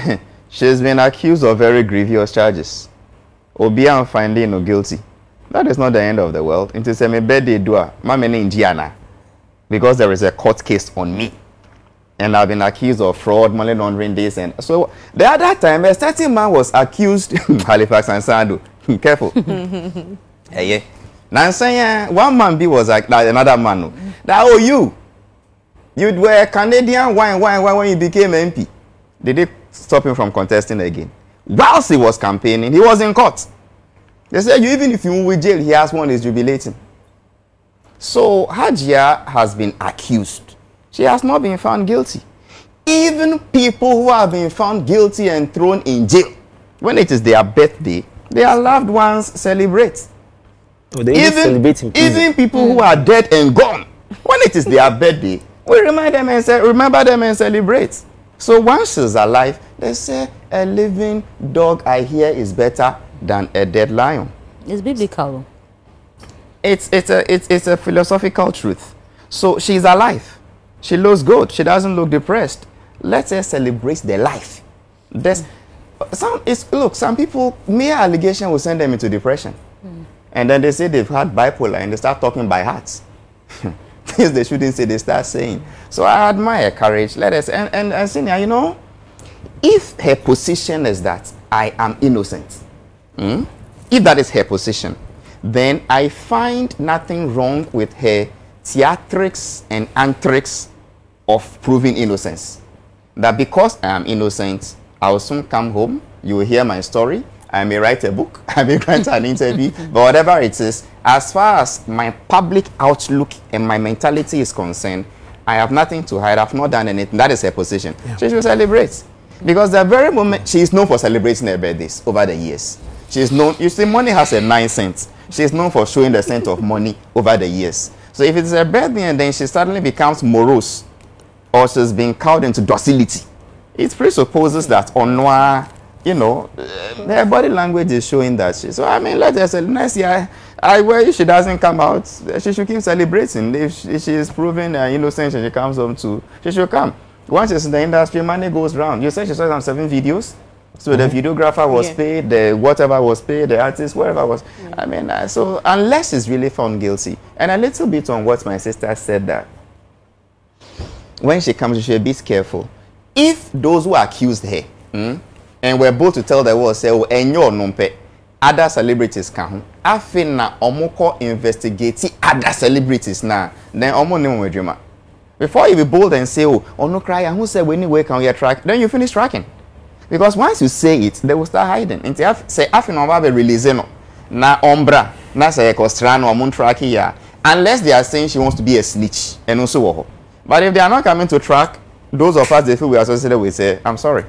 she's been accused of very grievous charges. Obi am finding no guilty. That is not the end of the world. Into me birthday do a mama in Indiana because there is a court case on me. And I've been accused of fraud, money laundering this and so the other time a certain man was accused Halifax and Sando. Careful. yeah, yeah. Now saying one man be was like, like another man. No. That oh you. You were Canadian wine, wine, wine when you became MP. Did they stop him from contesting again? Whilst he was campaigning, he was in court. They said, you, even if you with jail, he has one is jubilating. So Hajia has been accused. She has not been found guilty. Even people who have been found guilty and thrown in jail, when it is their birthday, their loved ones celebrate. Oh, they even, celebrate even people mm. who are dead and gone, when it is their birthday, we remind them and say, remember them and celebrate. So once she's alive, they say a living dog I hear is better than a dead lion. It's biblical. It's, it's, a, it's, it's a philosophical truth. So she's alive. She looks good. She doesn't look depressed. Let her celebrate the life. There's, some, it's, look, some people, mere allegation will send them into depression. Mm. And then they say they've had bipolar and they start talking by hearts. Things they shouldn't say, they start saying. So I admire courage. Let us, and, and, and Senior, you know, if her position is that I am innocent, hmm, if that is her position, then I find nothing wrong with her theatrics and antrics of proving innocence. That because I am innocent, I will soon come home, you will hear my story, I may write a book, I may grant an interview, but whatever it is, as far as my public outlook and my mentality is concerned, I have nothing to hide. I've not done anything. That is her position. Yeah. She should celebrate. Because the very moment she is known for celebrating her birthdays over the years. She is known, you see, money has a nine cents. She is known for showing the scent of money over the years. So if it's her birthday and then she suddenly becomes morose or she's being cowed into docility, it presupposes that Onwa, you know, uh, her body language is showing that she. So I mean, let her say next year. I well, if she doesn't come out, she should keep celebrating. If she, is proven uh, innocent and she comes home to, she should come. Once she's in the industry, money goes round. You said she saw some seven videos. So mm -hmm. the mm-hmm. videographer was yeah. paid, the whatever was paid, the artist, whatever was. Yeah. I mean, uh, so unless she's really found guilty, and a little bit on what my sister said that when she comes, she should be careful. If those who accused her mm, and were both to tell the world, say, oh, and your numpe, other celebrities can afei na ɔmo kɔ investigate other celebrities na then ne wɔn adwuma before you be bold and say oh ɔno cry who say we anyway can we track? Then you finish tracking. Because once you say it they will start hiding. Nti sɛ afei na ɔmo abɛ release no na ɔmbra na sra na ɔmo tracking ya unless they are saying she wants to be a snitch wɔ hɔ. But if they are not coming to track those of us they feel we are associated with say i'm sorry.